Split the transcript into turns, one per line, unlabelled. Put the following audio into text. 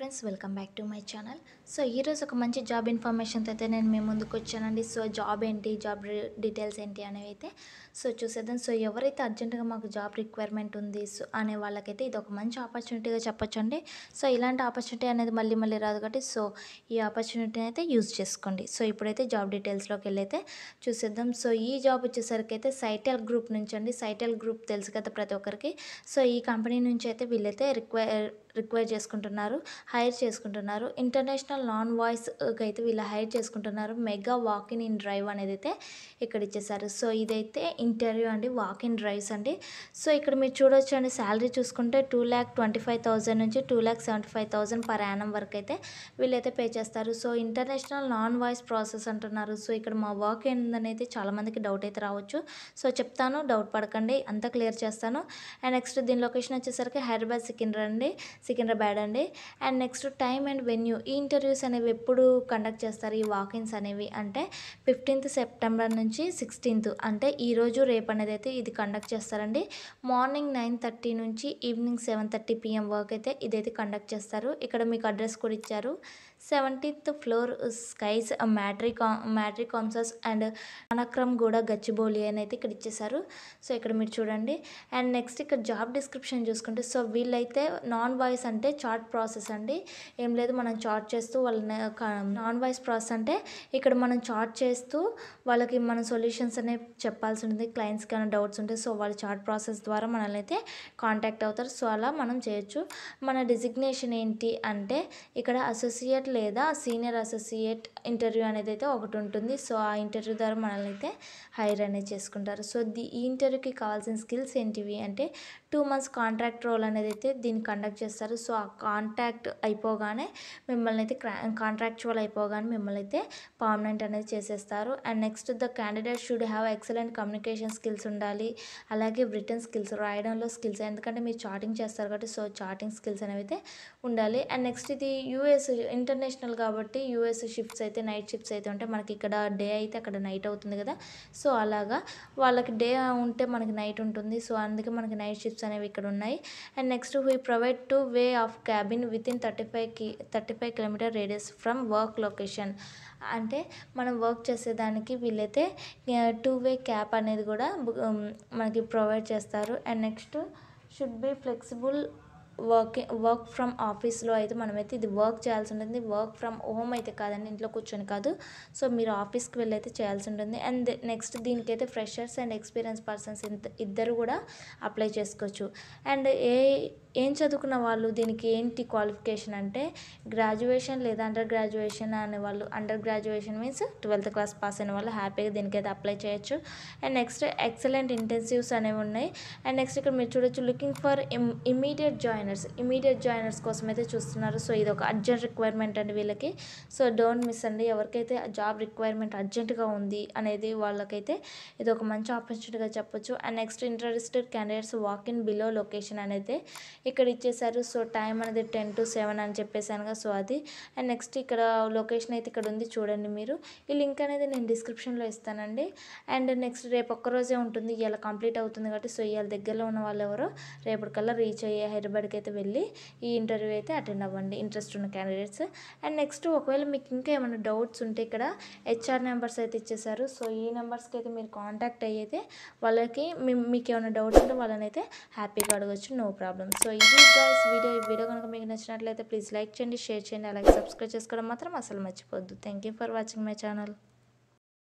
Friends welcome back to my channel. So ఈరోజు ఒక మంచి జాబ్ ఇన్ఫర్మేషన్తో అయితే నేను మీ ముందుకు వచ్చానండి. సో జాబ్ ఏంటి జాబ్ డీటెయిల్స్ ఏంటి అనేవి అయితే సో చూసేద్దాం. సో ఎవరైతే అర్జెంటుగా మాకు జాబ్ రిక్వైర్మెంట్ ఉంది సో అనే వాళ్ళకైతే ఇది ఒక మంచి ఆపర్చునిటీగా చెప్పొచ్చండి. సో ఇలాంటి ఆపర్చునిటీ అనేది మళ్ళీ మళ్ళీ రాదు కాబట్టి సో ఈ ఆపర్చునిటీని అయితే యూజ్ చేసుకోండి. సో ఇప్పుడైతే జాబ్ డీటెయిల్స్లోకి వెళ్ళైతే చూసేద్దాం. సో ఈ జాబ్ వచ్చేసరికి అయితే సైటెల్ గ్రూప్ నుంచి అండి సైటెల్ గ్రూప్ తెలుసు కదా ప్రతి ఒక్కరికి. సో ఈ కంపెనీ నుంచి అయితే వీళ్ళైతే రిక్వైర్ రిక్వైర్ చేసుకుంటున్నారు హైర్ చేసుకుంటున్నారు. ఇంటర్నేషనల్ నాన్ వాయిస్కి అయితే వీళ్ళు హైర్ చేసుకుంటున్నారు. Mega walk in in drive అనేది అయితే ఇక్కడ ఇచ్చేసారు సో ఇదైతే ఇంటర్వ్యూ అండి వాక్ ఇన్ డ్రైవ్స్ అండి. సో ఇక్కడ మీరు చూడొచ్చు అండి శాలరీ చూసుకుంటే two lakh twenty five thousand నుంచి two lakh seventy five thousand per annum వరకు అయితే వీళ్ళైతే పే చేస్తారు. So international non voice process అంటున్నారు. సో ఇక్కడ మా వర్క్ ఏంటనేది చాలామందికి డౌట్ అయితే రావచ్చు. సో చెప్తాను డౌట్ పడకండి అంతా క్లియర్ చేస్తాను. అండ్ నెక్స్ట్ దీని లొకేషన్ వచ్చేసరికి హైదరాబాద్ సికింద్రా అండి. సికింద్రాబాద్ అండి. And next time and venue ఈ ఇంటర్వ్యూస్ అనేవి ఎప్పుడు కండక్ట్ చేస్తారు? ఈ వాకిన్స్ అనేవి అంటే ఫిఫ్టీన్త్ సెప్టెంబర్ నుంచి సిక్స్టీన్త్ అంటే ఈరోజు రేపు అనేది అయితే ఇది కండక్ట్ చేస్తారండి. మార్నింగ్ నైన్ థర్టీ నుంచి ఈవినింగ్ సెవెన్ థర్టీ పిఎం వరకు అయితే ఇదైతే కండక్ట్ చేస్తారు. ఇక్కడ మీకు అడ్రస్ కూడా ఇచ్చారు. సెవెంటీన్త్ ఫ్లోర్ స్కైస్ మ్యాట్రీ కా మ్యాట్రీ అండ్ అనక్రమ్ కూడా గచ్చిబౌలి అని అయితే ఇక్కడ ఇచ్చేసారు సో ఇక్కడ మీరు చూడండి. అండ్ నెక్స్ట్ ఇక్కడ జాబ్ డిస్క్రిప్షన్ చూసుకుంటే సో వీళ్ళైతే నాన్ వాయిస్ అంటే చార్ట్ ప్రాసెస్ అండి. ఏం లేదు మనం చార్ట్ చేస్తూ వాళ్ళని నాన్ వాయిస్ ప్రాసెస్ అంటే ఇక్కడ మనం చార్ట్ చేస్తూ వాళ్ళకి మన సొల్యూషన్స్ అనేవి చెప్పాల్సి ఉంటుంది. క్లయింట్స్కి ఏమైనా డౌట్స్ ఉంటే సో వాళ్ళు చార్ట్ ప్రాసెస్ ద్వారా మనల్ని అయితే కాంటాక్ట్ అవుతారు. సో అలా మనం చేయొచ్చు. మన డిజిగ్నేషన్ ఏంటి అంటే ఇక్కడ అసోసియేట్ లేదా సీనియర్ అసోసియేట్ ఇంటర్వ్యూ అనేది అయితే ఒకటి ఉంటుంది. సో ఆ ఇంటర్వ్యూ ద్వారా మనల్ని అయితే హైర్ అనేది చేసుకుంటారు. సో ది ఈ ఇంటర్వ్యూకి కావాల్సిన స్కిల్స్ ఏంటివి అంటే టూ మంత్స్ కాంట్రాక్ట్ రోల్ అనేది అయితే దీన్ని కండక్ట్ చేస్తారు. సో ఆ కాంట్రాక్ట్ అయిపోగానే మిమ్మల్ని అయితే కాంట్రాక్చువల్ అయిపోగానే మిమ్మల్ని అయితే పర్మనెంట్ అనేది చేసేస్తారు. And next the candidate should have excellent communication skills ఉండాలి. అలాగే రిటర్న్ స్కిల్స్ రాయడంలో స్కిల్స్ ఎందుకంటే మీరు చాటింగ్ చేస్తారు కాబట్టి సో చాటింగ్ స్కిల్స్ అనేవి అయితే ఉండాలి. అండ్ నెక్స్ట్ ఇది యూఎస్ ఇంటర్ ఇంటర్నేషనల్ కాబట్టి యూఎస్ షిఫ్ట్స్ అయితే నైట్ షిఫ్ట్స్ అయితే ఉంటాయి మనకి ఇక్కడ డే అయితే అక్కడ నైట్ అవుతుంది కదా. సో అలాగా వాళ్ళకి డే ఉంటే మనకి నైట్ ఉంటుంది. సో అందుకే మనకి నైట్ షిఫ్ట్స్ అనేవి ఇక్కడ ఉన్నాయి. And next we provide two way of cabin within thirty ఫైవ్కి thirty five kilometer radius from work location. అంటే మనం వర్క్ చేసేదానికి వీళ్ళైతే టూ వే క్యాప్ అనేది కూడా మనకి ప్రొవైడ్ చేస్తారు. And next should be flexible working work from ఆఫీస్లో అయితే మనమైతే ఇది వర్క్ చేయాల్సి ఉంటుంది వర్క్ ఫ్రమ్ హోమ్ అయితే కాదండి ఇంట్లో కూర్చొని కాదు. సో మీరు ఆఫీస్కి వెళ్ళి అయితే చేయాల్సి ఉంటుంది అండ్ నెక్స్ట్ దీనికైతే ఫ్రెషర్స్ అండ్ ఎక్స్పీరియన్స్ పర్సన్స్ ఇద్దరు కూడా అప్లై చేసుకోవచ్చు. అండ్ ఏ ఏం చదువుకున్న వాళ్ళు దీనికి ఏంటి క్వాలిఫికేషన్ అంటే గ్రాడ్యుయేషన్ లేదా అండర్ గ్రాడ్యుయేషన్ అనే వాళ్ళు under graduation means twelfth class pass అయిన వాళ్ళు హ్యాపీగా దీనికైతే అప్లై చేయొచ్చు. అండ్ నెక్స్ట్ ఎక్సలెంట్ ఇంటెన్సివ్స్ అనేవి ఉన్నాయి. అండ్ నెక్స్ట్ ఇక్కడ మీరు చూడొచ్చు looking for immediate joiners immediate joiners కోసం అయితే చూస్తున్నారు. సో ఇది ఒక అర్జెంట్ రిక్వైర్మెంట్ అండి వీళ్ళకి. సో డోంట్ మిస్ అండి. ఎవరికైతే జాబ్ రిక్వైర్మెంట్ అర్జెంటుగా ఉంది అనేది వాళ్ళకైతే ఇది ఒక మంచి ఆపర్చునిటీగా చెప్పొచ్చు. And next interested candidates walk in below location అనేది ఇక్కడ ఇచ్చేసారు సో టైం అనేది టెన్ టు సెవెన్ అని చెప్పేసానుగా సో అది. అండ్ నెక్స్ట్ ఇక్కడ లొకేషన్ అయితే ఇక్కడ ఉంది చూడండి మీరు. ఈ లింక్ అనేది నేను డిస్క్రిప్షన్లో ఇస్తానండి. అండ్ నెక్స్ట్ రేపు ఒక్కరోజే ఉంటుంది. ఇలా కంప్లీట్ అవుతుంది కాబట్టి సో ఇవాళ దగ్గరలో ఉన్న వాళ్ళు ఎవరో రేపటికల్లా రీచ్ అయ్యే హైదరాబాద్కి అయితే వెళ్ళి ఈ ఇంటర్వ్యూ అయితే అటెండ్ అవ్వండి. ఇంట్రెస్ట్ ఉన్న క్యాండిడేట్స్ అండ్ నెక్స్ట్ ఒకవేళ మీకు ఇంకా ఏమైనా డౌట్స్ ఉంటే ఇక్కడ హెచ్ఆర్ నెంబర్స్ అయితే ఇచ్చేసారు సో ఈ నెంబర్స్కి అయితే మీరు కాంటాక్ట్ అయ్యితే వాళ్ళకి మీకు ఏమైనా డౌట్స్ ఉంటే వాళ్ళని అయితే హ్యాపీగా అడగచ్చు. No problem. సో ఇది గైస్ వీడియో ఈ వీడియో కనుక మీకు నచ్చినట్లయితే ప్లీజ్ లైక్ చేయండి షేర్ చేయండి అలాగే సబ్స్క్రైబ్ చేసుకోవడం మాత్రం అసలు మర్చిపోద్దు thank you for watching my channel